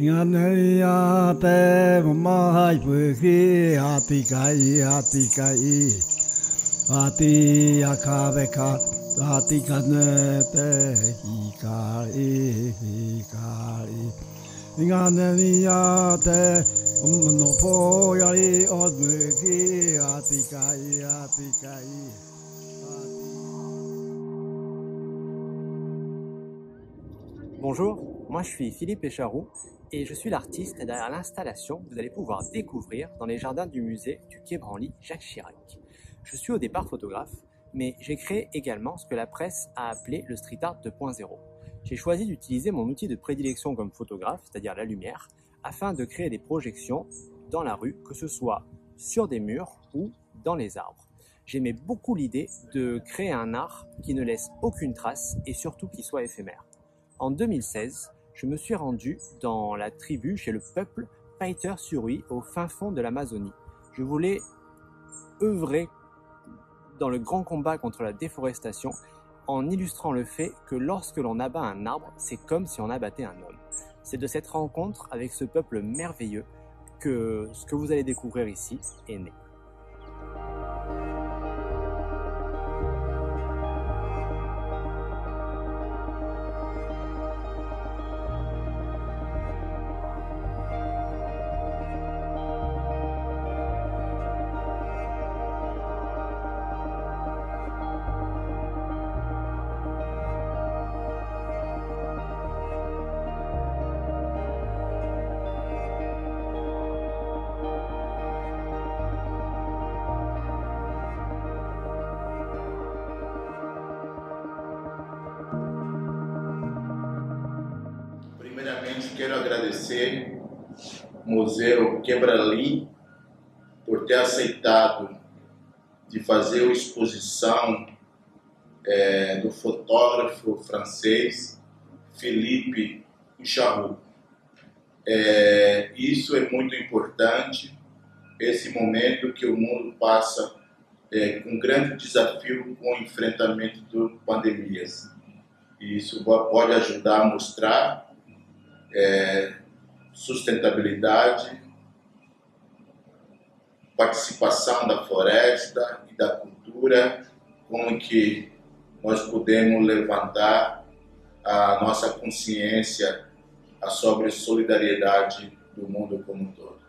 Ngania te mahai puki ati kai ati kai ati akaveka ati kane te hikai hikai Ngania te no po yari od muki ati kai ati kai Bonjour, moi je suis Philippe Écharou et je suis l'artiste derrière l'installation que vous allez pouvoir découvrir dans les jardins du musée du Quai Branly Jacques Chirac. Je suis au départ photographe, mais j'ai créé également ce que la presse a appelé le street art 2.0. J'ai choisi d'utiliser mon outil de prédilection comme photographe, c'est-à-dire la lumière, afin de créer des projections dans la rue, que ce soit sur des murs ou dans les arbres. J'aimais beaucoup l'idée de créer un art qui ne laisse aucune trace et surtout qui soit éphémère. En 2016, je me suis rendu dans la tribu chez le peuple Paiter Surui au fin fond de l'Amazonie. Je voulais œuvrer dans le grand combat contre la déforestation en illustrant le fait que lorsque l'on abat un arbre, c'est comme si on abattait un homme. C'est de cette rencontre avec ce peuple merveilleux que ce que vous allez découvrir ici est né. Primeiramente, quero agradecer Museu Quebrali por ter aceitado de fazer uma exposição é, do fotógrafo francês Philippe Charroux. É, isso é muito importante, esse momento que o mundo passa é, com grande desafio com o enfrentamento de pandemias. Isso pode ajudar a mostrar é, sustentabilidade, participação da floresta e da cultura, como que nós podemos levantar a nossa consciência sobre solidariedade do mundo como um todo.